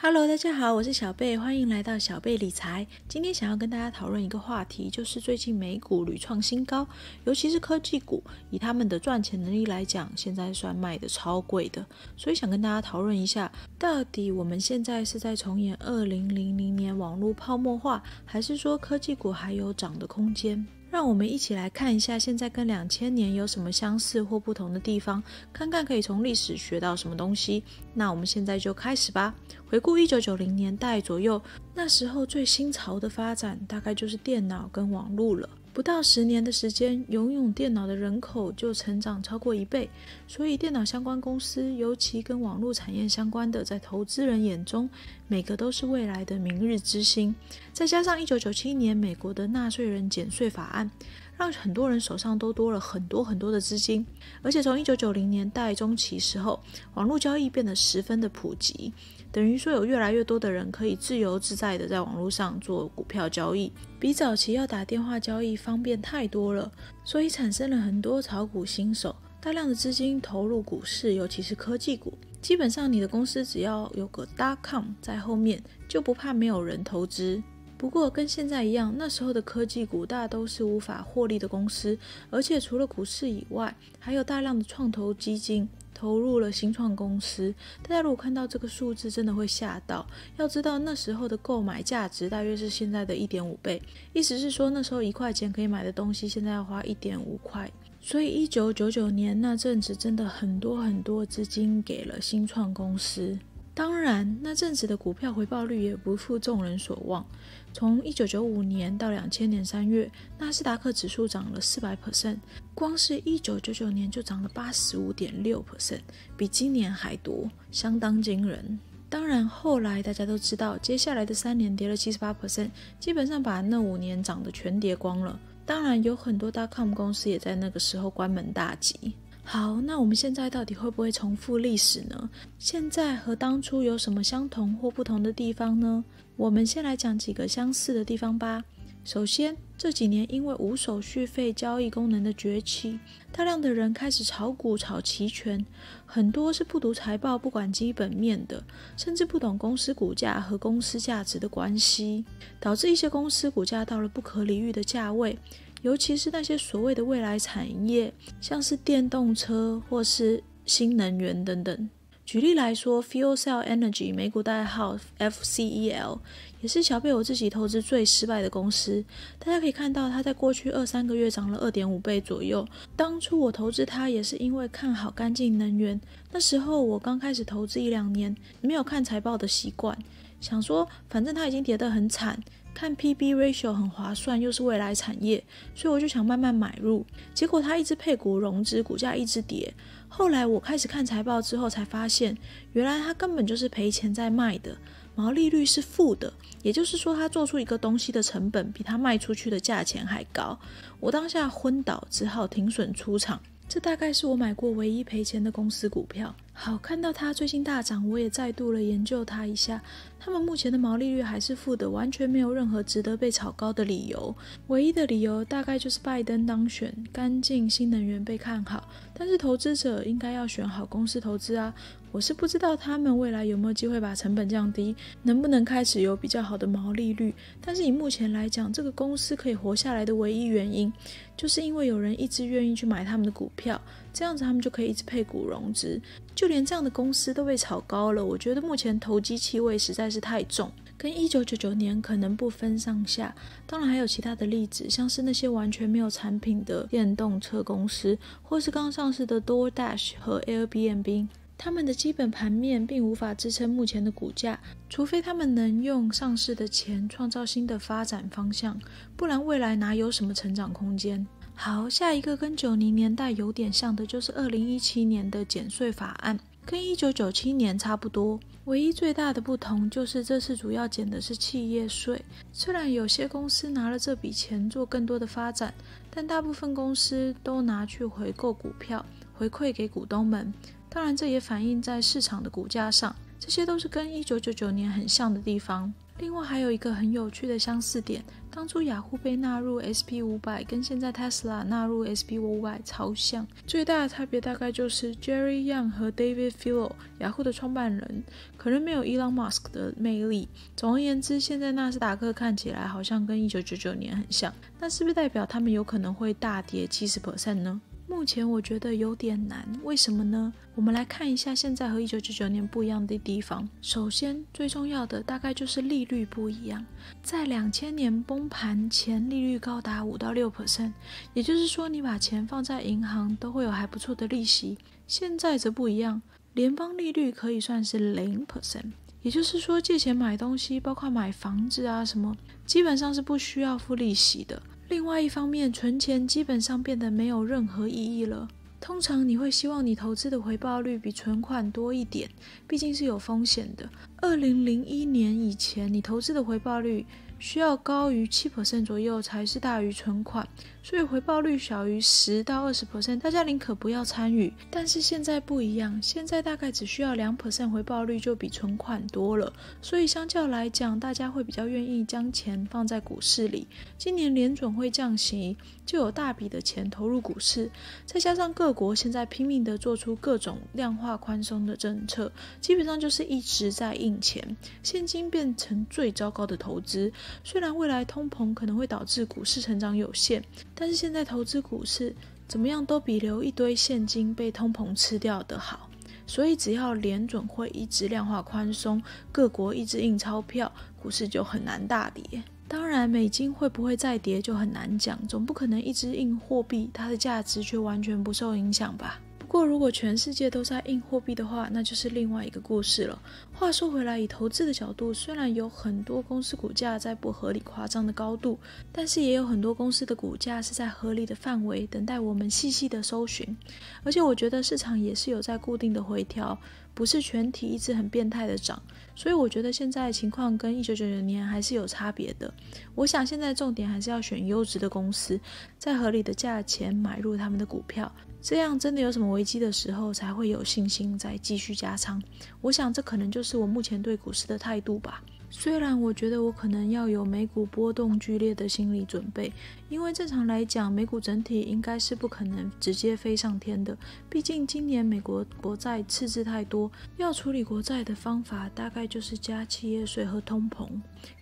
Hello，大家好，我是小贝，欢迎来到小贝理财。今天想要跟大家讨论一个话题，就是最近美股屡创新高，尤其是科技股，以他们的赚钱能力来讲，现在算卖的超贵的。所以想跟大家讨论一下，到底我们现在是在重演二零零零年网络泡沫化，还是说科技股还有涨的空间？让我们一起来看一下，现在跟两千年有什么相似或不同的地方，看看可以从历史学到什么东西。那我们现在就开始吧。回顾一九九零年代左右，那时候最新潮的发展，大概就是电脑跟网络了。不到十年的时间，拥有电脑的人口就成长超过一倍，所以电脑相关公司，尤其跟网络产业相关的，在投资人眼中，每个都是未来的明日之星。再加上一九九七年美国的纳税人减税法案。让很多人手上都多了很多很多的资金，而且从一九九零年代中期时候，网络交易变得十分的普及，等于说有越来越多的人可以自由自在的在网络上做股票交易，比早期要打电话交易方便太多了，所以产生了很多炒股新手，大量的资金投入股市，尤其是科技股，基本上你的公司只要有个 .com 在后面，就不怕没有人投资。不过跟现在一样，那时候的科技股大都是无法获利的公司，而且除了股市以外，还有大量的创投基金投入了新创公司。大家如果看到这个数字，真的会吓到。要知道那时候的购买价值大约是现在的一点五倍，意思是说那时候一块钱可以买的东西，现在要花一点五块。所以一九九九年那阵子，真的很多很多资金给了新创公司。当然，那阵子的股票回报率也不负众人所望。从一九九五年到两千年三月，纳斯达克指数涨了四百 percent，光是一九九九年就涨了八十五点六 percent，比今年还多，相当惊人。当然，后来大家都知道，接下来的三年跌了七十八 percent，基本上把那五年涨的全跌光了。当然，有很多大 com 公司也在那个时候关门大吉。好，那我们现在到底会不会重复历史呢？现在和当初有什么相同或不同的地方呢？我们先来讲几个相似的地方吧。首先，这几年因为无手续费交易功能的崛起，大量的人开始炒股、炒期权，很多是不读财报、不管基本面的，甚至不懂公司股价和公司价值的关系，导致一些公司股价到了不可理喻的价位。尤其是那些所谓的未来产业，像是电动车或是新能源等等。举例来说，Fuel Cell Energy 美股代号 FCEL，也是小贝我自己投资最失败的公司。大家可以看到，它在过去二三个月涨了二点五倍左右。当初我投资它也是因为看好干净能源，那时候我刚开始投资一两年，没有看财报的习惯，想说反正它已经跌得很惨。看 P/B ratio 很划算，又是未来产业，所以我就想慢慢买入。结果它一直配股融资，股价一直跌。后来我开始看财报之后，才发现原来它根本就是赔钱在卖的，毛利率是负的。也就是说，它做出一个东西的成本比它卖出去的价钱还高。我当下昏倒，只好停损出场。这大概是我买过唯一赔钱的公司股票。好，看到它最近大涨，我也再度了研究它一下。他们目前的毛利率还是负的，完全没有任何值得被炒高的理由。唯一的理由大概就是拜登当选，干净新能源被看好。但是投资者应该要选好公司投资啊。我是不知道他们未来有没有机会把成本降低，能不能开始有比较好的毛利率。但是以目前来讲，这个公司可以活下来的唯一原因，就是因为有人一直愿意去买他们的股票。这样子他们就可以一直配股融资，就连这样的公司都被炒高了。我觉得目前投机气味实在是太重，跟一九九九年可能不分上下。当然还有其他的例子，像是那些完全没有产品的电动车公司，或是刚上市的 DoorDash 和 Airbnb，他们的基本盘面并无法支撑目前的股价，除非他们能用上市的钱创造新的发展方向，不然未来哪有什么成长空间？好，下一个跟九零年代有点像的，就是二零一七年的减税法案，跟一九九七年差不多。唯一最大的不同就是这次主要减的是企业税。虽然有些公司拿了这笔钱做更多的发展，但大部分公司都拿去回购股票，回馈给股东们。当然，这也反映在市场的股价上。这些都是跟一九九九年很像的地方。另外还有一个很有趣的相似点，当初雅虎被纳入 SP 五百，跟现在 Tesla 纳入 SP 五百超像。最大的差别大概就是 Jerry Yang 和 David Filo，雅虎的创办人，可能没有 Elon Musk 的魅力。总而言之，现在纳斯达克看起来好像跟一九九九年很像，那是不是代表他们有可能会大跌七十 percent 呢？目前我觉得有点难，为什么呢？我们来看一下现在和一九九九年不一样的地方。首先，最重要的大概就是利率不一样。在两千年崩盘前，利率高达五到六 percent，也就是说你把钱放在银行都会有还不错的利息。现在则不一样，联邦利率可以算是零 percent，也就是说借钱买东西，包括买房子啊什么，基本上是不需要付利息的。另外一方面，存钱基本上变得没有任何意义了。通常你会希望你投资的回报率比存款多一点，毕竟是有风险的。二零零一年以前，你投资的回报率需要高于七 percent 左右才是大于存款。所以回报率小于十到二十 percent，大家宁可不要参与。但是现在不一样，现在大概只需要两 percent 回报率就比存款多了。所以相较来讲，大家会比较愿意将钱放在股市里。今年联准会降息，就有大笔的钱投入股市。再加上各国现在拼命的做出各种量化宽松的政策，基本上就是一直在印钱，现金变成最糟糕的投资。虽然未来通膨可能会导致股市成长有限。但是现在投资股市怎么样都比留一堆现金被通膨吃掉的好，所以只要联准会一直量化宽松，各国一直印钞票，股市就很难大跌。当然，美金会不会再跌就很难讲，总不可能一直印货币，它的价值却完全不受影响吧。不过，如果全世界都在印货币的话，那就是另外一个故事了。话说回来，以投资的角度，虽然有很多公司股价在不合理夸张的高度，但是也有很多公司的股价是在合理的范围，等待我们细细的搜寻。而且，我觉得市场也是有在固定的回调，不是全体一直很变态的涨。所以，我觉得现在情况跟一九九九年还是有差别的。我想现在重点还是要选优质的公司，在合理的价钱买入他们的股票。这样真的有什么危机的时候，才会有信心再继续加仓。我想这可能就是我目前对股市的态度吧。虽然我觉得我可能要有美股波动剧烈的心理准备，因为正常来讲，美股整体应该是不可能直接飞上天的。毕竟今年美国国债赤字太多，要处理国债的方法大概就是加企业税和通膨。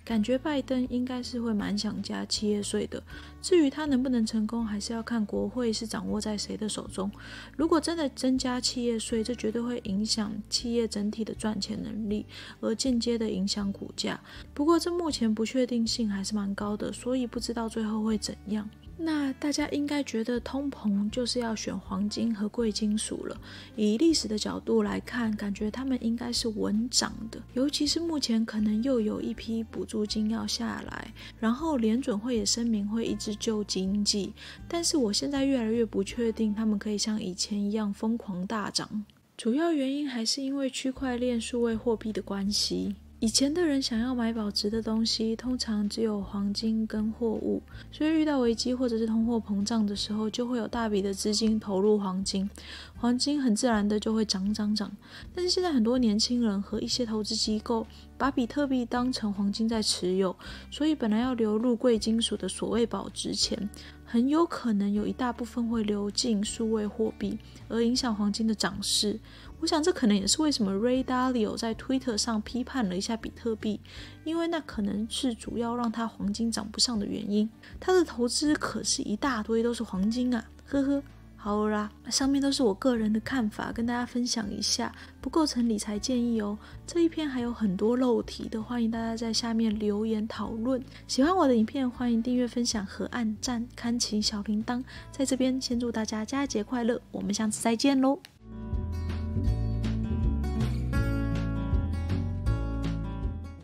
感觉拜登应该是会蛮想加企业税的，至于他能不能成功，还是要看国会是掌握在谁的手中。如果真的增加企业税，这绝对会影响企业整体的赚钱能力，而间接的影响股价。不过这目前不确定性还是蛮高的，所以不知道最后会怎样。那大家应该觉得通膨就是要选黄金和贵金属了。以历史的角度来看，感觉他们应该是稳涨的。尤其是目前可能又有一批补助金要下来，然后联准会也声明会一直救经济。但是我现在越来越不确定他们可以像以前一样疯狂大涨。主要原因还是因为区块链数位货币的关系。以前的人想要买保值的东西，通常只有黄金跟货物，所以遇到危机或者是通货膨胀的时候，就会有大笔的资金投入黄金，黄金很自然的就会涨涨涨。但是现在很多年轻人和一些投资机构把比特币当成黄金在持有，所以本来要流入贵金属的所谓保值钱，很有可能有一大部分会流进数位货币，而影响黄金的涨势。我想，这可能也是为什么 Ray Dalio 在 Twitter 上批判了一下比特币，因为那可能是主要让他黄金涨不上的原因。他的投资可是一大堆都是黄金啊，呵呵。好啦，上面都是我个人的看法，跟大家分享一下，不构成理财建议哦。这一篇还有很多漏题的，欢迎大家在下面留言讨论。喜欢我的影片，欢迎订阅、分享和按赞，开启小铃铛。在这边先祝大家佳节快乐，我们下次再见喽。